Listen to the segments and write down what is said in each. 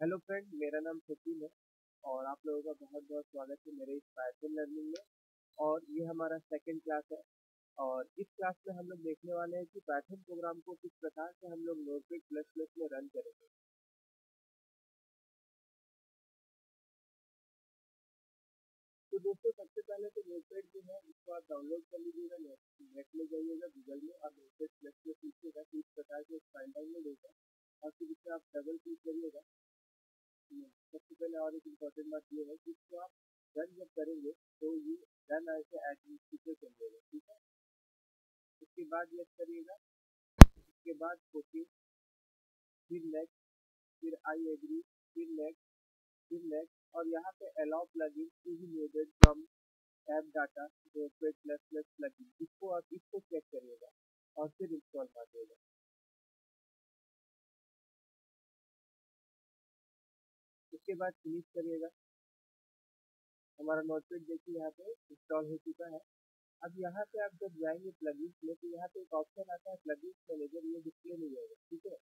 Hello friend मेरा नाम सचिन है और आप लोगों का बहुत बहुत स्वागत है मेरे इस पैथन लर्निंग में और ये हमारा सेकंड क्लास है और इस क्लास में हम लोग देखने वाले हैं कि पैथन प्रोग्राम को किस प्रकार से हम लोग नोटपेड प्लस प्लस में रन करेंगे। तो दोस्तों बात ये है कि इसको आप रन जब करेंगे तो ये रन ऐसे एडमिनिस्ट्रेटर चलिएगा ठीक है? उसके बाद ये करिएगा, उसके बाद ओके फिर नेक्स्ट फिर आई एग्री फिर नेक्स्ट फिर नेक्स्ट और यहाँ पे allow plugin be loaded from app data plus plus plugin इसको आप, इसको चेक करिएगा, और फिर इंस्टॉल कर देगा। उसके बाद फिनिश करिएगा। हमारा नोटपेड देखिए, यहाँ पे इंस्टॉल हो चुका है। अब यहाँ पे आप जब जाएँगे प्लगइन्स में तो यहाँ पे एक ऑप्शन आता है प्लगइन्स मैनेजर ये डिस्प्ले नहीं होगा ठीक है?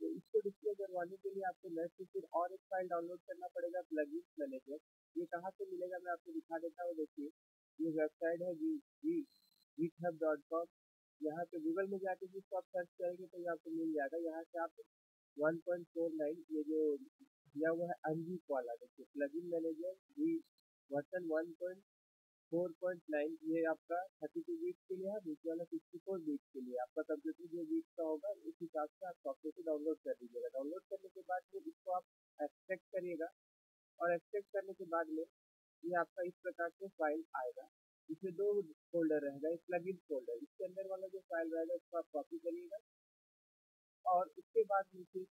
तो इसको डिस्प्ले करवाने के लिए आपको नेट से फिर और एक फ़ाइल डाउनलोड करना पड़ेगा प्लगइन्स मैनेजर ये कहाँ से मिलेगा, मैं आपको दिखा देता हूँ, देखिए। ये वेबसाइट है जी जी गिटहब डॉट कॉम यहाँ पे गूगल में जाके जिसको आप सर्च करेंगे तो ये आपको मिल जाएगा। यहाँ से आप 1.49 ये जो दिया हुआ है अनजीप वाला। देखिए प्लगइन मैनेजर वी वर्जन 1.4.9 ये आपका 32 बीट के लिए है दूसरे वाला 64 बीट के लिए। आपका कंप्यूटर जो बीट का होगा, उस हिसाब से आप सॉफ्टवेयर को डाउनलोड कर दीजिएगा। डाउनलोड करने के बाद में इसको आप एक्सट्रैक्ट करिएगा और एक्सट्रैक्ट करने के बाद में ये आपका इस प्रकार से फ़ाइल आएगा। इसमें दो फोल्डर रहेगा, एक प्लगइन फोल्डर इसके अंदर वाला जो फ़ाइल रहेगा, उसको आप कॉपी करिएगा और उसके बाद नीचे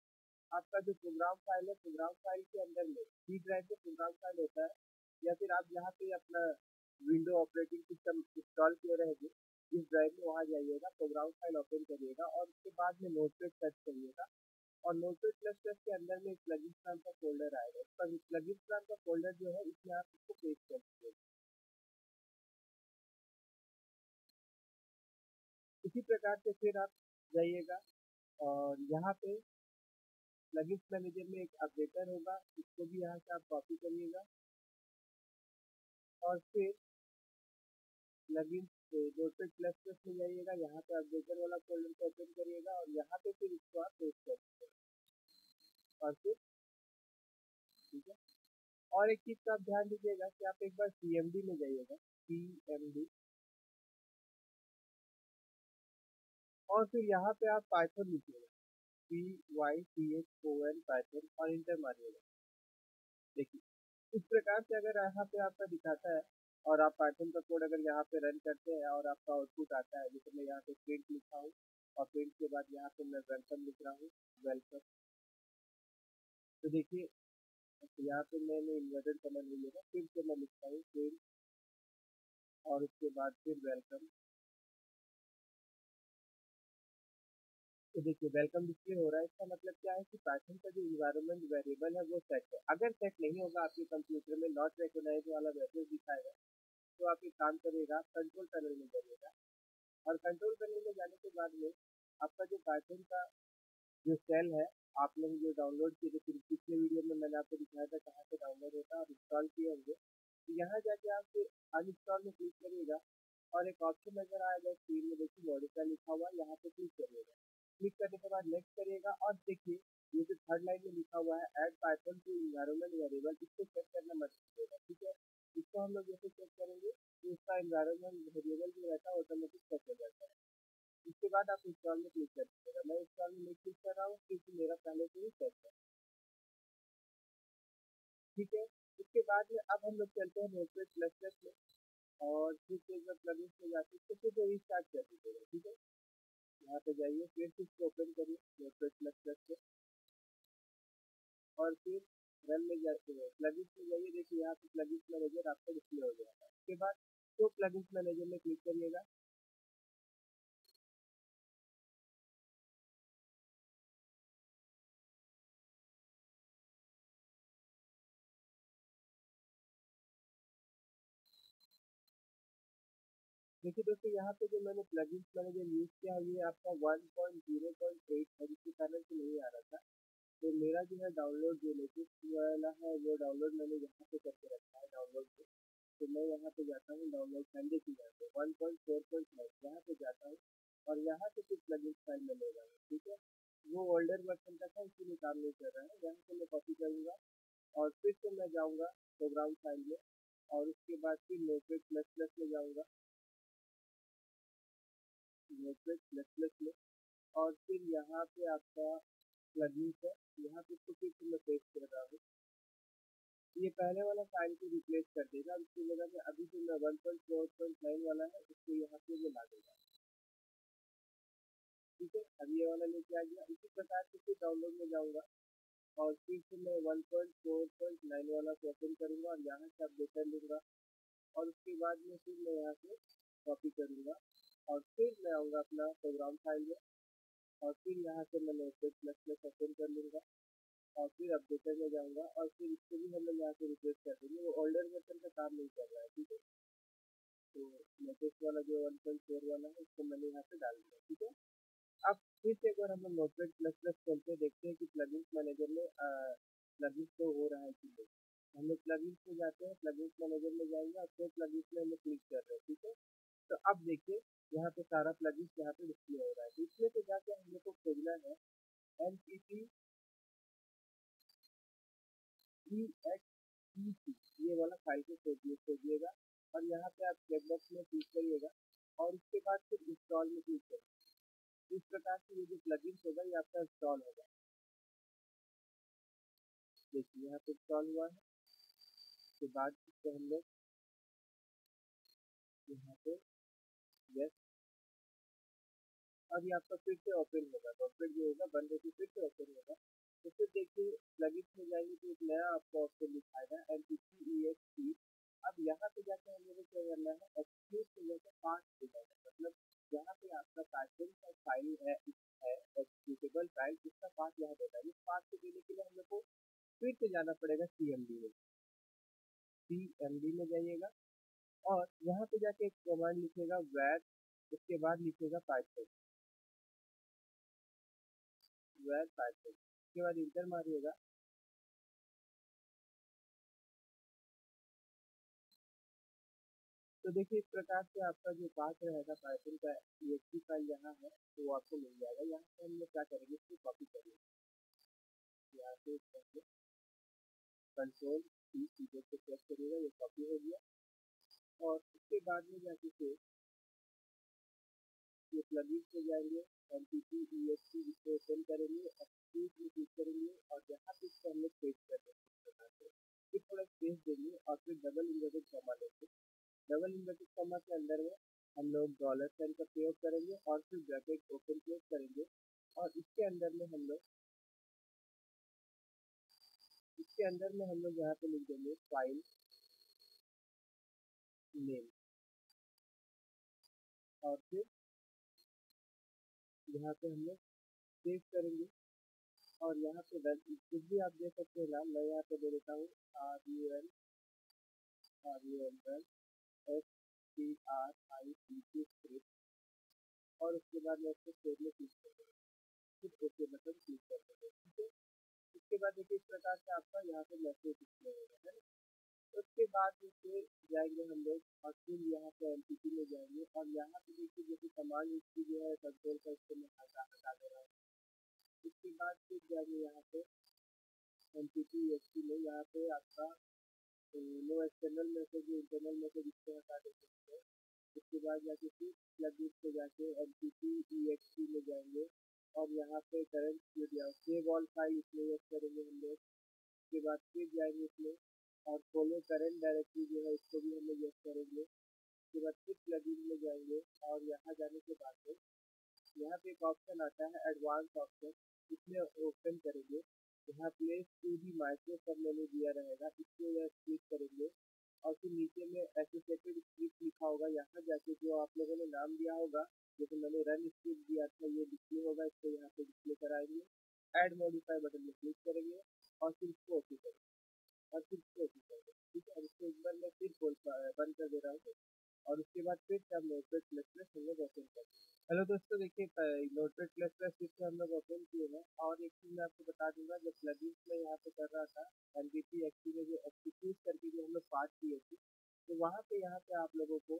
आपका जो प्रोग्राम फ़ाइल है प्रोग्राम फ़ाइल के अंदर में सी ड्राइव में प्रोग्राम फ़ाइल होता है, या फिर आप यहाँ पे अपना विंडो ऑपरेटिंग सिस्टम इंस्टॉल किए रहेंगे, इस ड्राइव में वहाँ जाइएगा प्रोग्राम फ़ाइल ओपन करिएगा और उसके बाद में नोटपेड सर्च करिएगा। और नोटपेड प्लस प्लस के अंदर में एक प्लगइन नाम का फोल्डर आएगा। इसका प्लगइन नाम का फोल्डर जो है, इसमें आप इसको पेस्ट कर दीजिएगा इसी प्रकार से फिर आप जाइएगा और यहाँ पे प्लगइन्स मैनेजर में एक अपडेटर होगा, इसको भी यहाँ से आप कॉपी करिएगा। और फिर प्लगइन्स नोटपेड प्लस प्लस में जाइएगा, यहाँ पे अपडेटर वाला फोल्डर को ओपन करिएगा और यहाँ पे फिर इसको आप पेस्ट कर दीजिएगा और फिर, ठीक है? और एक चीज़ का आप ध्यान दीजिएगा कि आप एक बार सीएमडी में जाइएगा सीएमडी और फिर यहाँ पे आप पाइथन लिखिएगा। P Y C H O N Python और इंटर मारिएगा। देखिए, इस प्रकार से अगर यहाँ पे आपका दिखाता है और आप पाइथन का कोड अगर यहाँ पे रन करते हैं और आपका आउटपुट आता है, जैसे मैं यहाँ पे प्रिंट लिखा हूँ और प्रिंट के बाद यहाँ पे मैं वेलकम लिख रहा हूँ वेलकम तो देखिए, यहाँ पे मैंने इन्वर्टेड कमेंट लिया फिर से मैं लिखता हूँ प्रिंट और उसके बाद फिर वेलकम तो देखिए वेलकम डिस्प्ले हो रहा है। इसका मतलब क्या है कि पाइथन का जो इन्वायरमेंट वेरिएबल है, वो सेट है। अगर सेट नहीं होगा, आपके कंप्यूटर में नॉट रिकोगनाइज वाला मैसेज दिखाएगा तो आप एक काम करिएगा कंट्रोल पैनल में जाइएगा। और कंट्रोल पैनल में जाने के बाद में आपका जो पाइथन का जो सेल है, आप लोग जो डाउनलोड किए थे, पिछले वीडियो में मैंने आपको दिखाया था कहाँ से डाउनलोड होता है और इंस्टॉल किए होंगे। तो यहाँ जाके आप फिर अनइंस्टॉल में क्लिक करिएगा और एक ऑप्शन नज़र आएगा स्क्रीन में देखिए मॉडिफाई लिखा हुआ यहाँ पे क्लिक करिएगा। क्लिक करने के बाद नेक्स्ट करिएगा और देखिए, ये जो थर्ड लाइन में लिखा हुआ है add Python to environment variable इसको चेक करना मत कीजिएगा ठीक है? इसको हम लोग जैसे चेक करेंगे तो इसका इन्वायरमेंट वेरिएबल जो रहता है ऑटोमेटिक चेक हो जाता है। इसके बाद आप इंस्टॉल में क्लिक कर दीजिएगा। मैं इंस्टॉल में नहीं क्लिक कर रहा हूँ, क्योंकि मेरा पहले से ही सेट है। ठीक है? इसके बाद में अब हम लोग चलते हैं नोटपेड प्लस प्लस में, और फिर से जब प्लगइन में जाते हैं तो फिर रिस्टार्ट कर दीजिएगा, ठीक है? यहाँ पे जाइए, फिर से इसको ओपन करिए नोटपेड प्लस प्लस से और फिर रन में जाते हैं प्लगइन्स में जाइए, देखिए यहाँ पे प्लगइन्स मैनेजर आपका डिस्प्ले हो जाएगा उसके बाद तो प्लगइन्स मैनेजर में क्लिक करिएगा देखिए दोस्तों, यहाँ पे जो मैंने प्लग प्लगइन्स मैनेजर यूज़ किया है ये आपका 1.0.8 है, जिसके कारण से नहीं आ रहा था। तो मेरा जो है डाउनलोड जो लेटेस्ट वाला है, वो डाउनलोड मैंने यहाँ पे करके रखा है डाउनलोड पे। तो मैं यहाँ पे जाता हूँ डाउनलोड संडे की यहाँ पे one point four point five यहाँ पे जाता हूँ और यहाँ पे कुछ प्लगइन फ़ाइल में लेगा ठीक है? वो ओल्डर वर्सन का था इसीलिए काम नहीं कर रहा है। यहाँ से मैं कॉपी करूँगा और फिर से मैं जाऊँगा प्रोग्राम फ़ाइल में और उसके बाद फिर नोटपेड प्लस प्लस में जाऊँगा। नोटपेड प्लस प्लस में। और फिर यहाँ पे आपका प्लगइन्स है। यहाँ पे इसको फिर से मैं पेस्ट कर रहा हूँ। ये पहले वाला फ़ाइल को रिप्लेस कर देगा। उसकी जगह पे अभी जो मैं one point four point nine वाला है उसको यहाँ पे वो ला देगा। ठीक है? अब ये वाला लेके आ गया। इसी प्रकार से फिर डाउनलोड में जाऊँगा। और फिर से मैं one point four point nine वाला को ओपन करूँगा और यहाँ से अपडेटर लूँगा और उसके बाद में फिर मैं यहाँ से कॉपी करूँगा और फिर मैं आऊँगा अपना प्रोग्राम फ़ाइल में। और फिर यहाँ से मैं नोटपेड प्लस प्लस ओपन कर लूँगा। और फिर अपडेटर में जाऊँगा। और फिर इसको भी हम लोग यहाँ से रिप्लेस कर देंगे। वो ओल्डर वर्जन का काम नहीं कर रहा है, ठीक है? तो लेटेस्ट वाला जो वन पॉइंट फोर वाला है, उसको मैंने यहाँ से डाल दिया, ठीक है? अब फिर से एक बार हम लोग नोटपेड प्लस प्लस खोलते देखते हैं कि प्लगइन्स मैनेजर में प्लगइन्स तो हो रहा है कि नहीं हम लोग प्लगइन्स में जाते हैं प्लगइन्स मैनेजर में जाएँगे और फिर प्लगइन्स में हम लोग क्लिक कर रहे हैं, ठीक अब देखिए, यहाँ पे सारा प्लगइन्स यहाँ पे डिस्प्ले हो रहा है। इसमें तो जाके हम लोग को खोजना है एम पी पी सी ये वाला फ़ाइल को खोजिए खोजिएगा और यहाँ पे आप चेकबॉक्स में क्लिक करिएगा और उसके बाद फिर इंस्टॉल में क्लिक करिए। इस प्रकार से ये जो प्लगइन्स होगा, ये आपका इंस्टॉल होगा। देखिए, यहाँ पे इंस्टॉल हुआ है। उसके बाद इसको हम लोग यहाँ पे यस अब ये आपका फिर से ओपन होगा डॉक्टर जो होगा, बंद होकर फिर से ओपन होगा। तो फिर देखिए प्लगइन में जाएँगे तो एक नया आपको ऑप्शन दिखाएगा M P C E X T अब यहाँ पे जाकर हम लोगों को क्या करना है एक्सक्यूज से जाकर पास हो। जाएगा मतलब जहाँ पे आपका पैटर्न का फ़ाइल है एक्सिक्यूटेबल फ़ाइल उसका पास यहाँ देना है इस पास को देने के लिए हम लोग को फिर से जाना पड़ेगा सी एम डी में। सी एम डी में जाइएगा। और यहाँ पे जाके एक कमांड लिखेगा वैट उसके बाद लिखेगा पाइथन वैट पाइथन उसके बाद इंटर मारिएगा तो देखिए इस प्रकार से आपका जो पास रहेगा पाइथन का ई फ़ाइल यहाँ है तो वो आपको मिल जाएगा यहाँ से हम लोग क्या करेंगे इसको कॉपी करेंगे यहाँ से कंट्रोल सी कीबोर्ड से प्रेस करिएगा ये कॉपी हो गया और उसके बाद में जाके फिर ये प्लगइन में जाएँगे M P T E S T इसको ओपन करेंगे और स्पीड में क्लिक करेंगे और यहाँ पे इसको हम लोग पेस्ट कर देंगे इस से थोड़ा स्पेस देंगे और फिर डबल इन्वर्टेड कॉमा लेंगे। डबल इन्वर्टेड कॉमा के अंदर में हम लोग डॉलर साइन का प्रयोग करेंगे और फिर ब्रैकेट ओपन क्लोज करेंगे और इसके अंदर में हम लोग, इसके अंदर में हम लोग यहाँ पे लिख देंगे फ़ाइल नेम और फिर यहाँ पे हम लोग सेव करेंगे। और यहाँ पे रन कुछ भी आप दे सकते हैं नाम मैं यहाँ पे दे देता हूँ R U N R U N run S T R I C T script और उसके बाद मैं उसको सेव में क्लिक कर दूँगा फिर ओके बटन क्लिक कर देंगे ठीक है? उसके बाद देखिए इस प्रकार से आपका यहाँ पे मैसेज डिस्प्ले होगा है ना? उसके बाद फिर जाएँगे हम लोग और फिर यहाँ पे एम में जाएँगे। और यहाँ पे देखिए जैसे कमांड इसकी जो है कंट्रोल का इसको मैं हटा हटा दे रहा हूँ। उसके बाद फिर जाएँगे यहाँ पे एम पी टी में यहाँ पे आपका no external message internal message इसको हटा दे सकते हैं। उसके बाद जाके फिर प्लग पे जाके एम पी टी में जाएँगे। और यहाँ पे करंट जो दिया सेव ऑल फ़ाइल इसमें यूज़ करेंगे हम लोग। उसके बाद फिर जाएँगे इसमें और फॉलो करंट डायरेक्टरी जो है, इसको भी हम लोग यूज़ करेंगे। उसके बाद फिर प्लगइन में जाएँगे और यहाँ जाने के बाद में यहाँ पे एक ऑप्शन आता है एडवांस ऑप्शन इसमें ओपन करेंगे। यहाँ प्लेस टू दी माइक्रो सब मैंने दिया रहेगा, इसको यह क्लिक करेंगे और फिर नीचे में एसोसिएटेड स्क्रिप्ट लिखा होगा। यहाँ जाके जो आप लोगों ने नाम दिया होगा जैसे मैंने रन स्क्रिप्ट दिया था, ये डिस्प्ले होगा, इसको यहाँ पे डिस्प्ले कराएँगे। ऐड मॉडिफाई बटन में क्लिक करेंगे और फिर इसको ओके करेंगे। से हम नोटपेड प्लस प्लस हम लोग ओपन करते हेलो दोस्तों, देखिए नोटपेड प्लस प्लस से हम लोग ओपन किए हैं और एक चीज़ मैं आपको बता दूँगा, जब प्लगइन्स में यहाँ पे कर रहा था एन बी पी में जो एक्सक्यूज करके जो हम लोग पार्ट किए थे तो वहाँ पे यहाँ पे आप लोगों को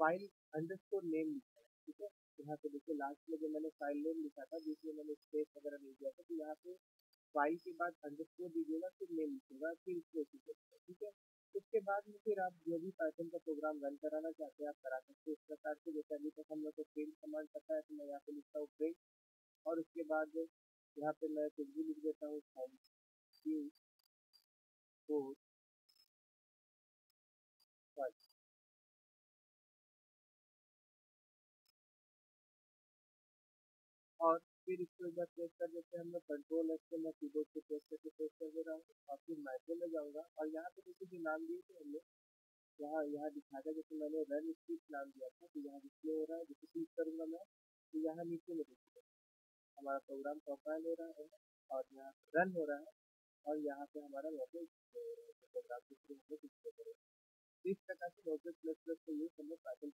फ़ाइल अंडरस्कोर नेम लिखना है, ठीक है? यहाँ पे देखिए लास्ट में जो मैंने फ़ाइल नेम लिखा था जिसमें मैंने स्पेस वगैरह नहीं दिया था तो यहाँ पे फ़ाइल के बाद अंडरस्कोर दीजिएगा, फिर नेम लिखिएगा, फिर इसको ठीक है? उसके बाद में फिर आप जो भी पाइथन का प्रोग्राम रन कराना चाहते हैं, आप करा सकते हैं। इस प्रकार से जैसे अभी तक हम लोग को प्रिंट कमांड पता है तो मैं यहाँ पे लिखता हूँ प्रिंट और उसके बाद यहाँ पे मैं कुछ भी लिख देता हूँ थैंक फॉर और फिर इसको एक प्रेस कर देते हैं हम कंट्रोल एस से मैं कीबोर्ड से प्रेस करके प्रेस कर दे रहा हूँ, और फिर माइक्रो में जाऊँगा। और यहाँ पे देखिए जो नाम दिए थे हम लोग यहाँ यहाँ दिखाएगा जैसे मैंने रन स्क्रिप्ट नाम दिया था तो यहाँ डिस्प्ले हो रहा है, जैसे क्लिक करूँगा मैं तो यहाँ नीचे में देखिए, हमारा प्रोग्राम कंपाइल हो रहा है, और यहाँ रन हो रहा है, और यहाँ पे हमारा मैसेज प्रोग्राम के थ्रू हम लोग डिस्प्ले करेंगे इस प्रकार से नोटबुक प्लस प्लस को यूज़ हम लोग पाइथन